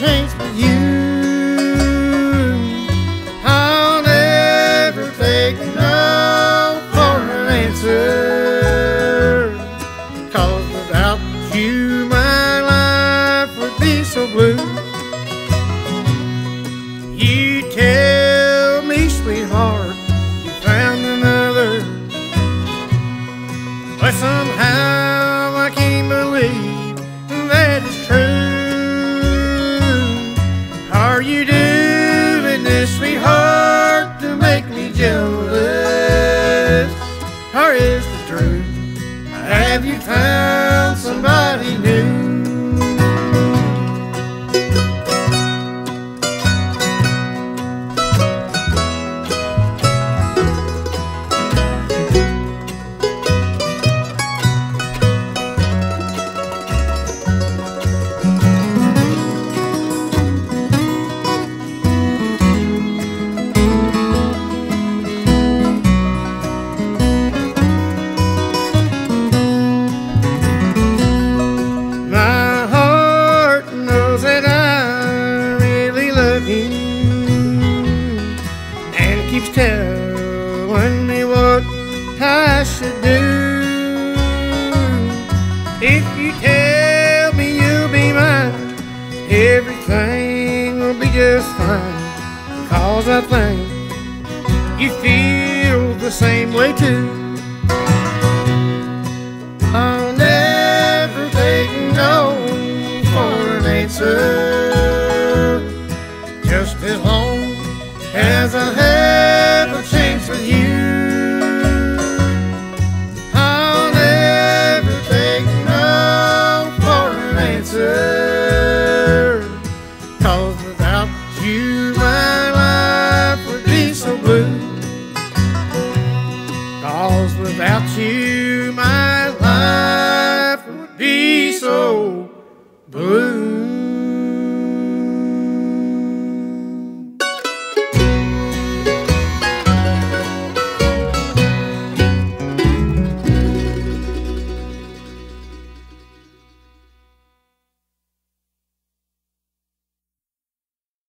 I've for you. I'll never take no for an answer. Cause without you, my life would be so blue. You tell me, sweetheart. you do. Telling me what I should do. If you tell me you'll be mine, everything will be just fine. Cause I think you feel the same way too. I'll never take no for an answer. Just as long as I have you, my life would be so blue. Cause without you,